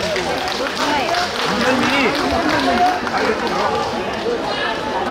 아, 네. 안면이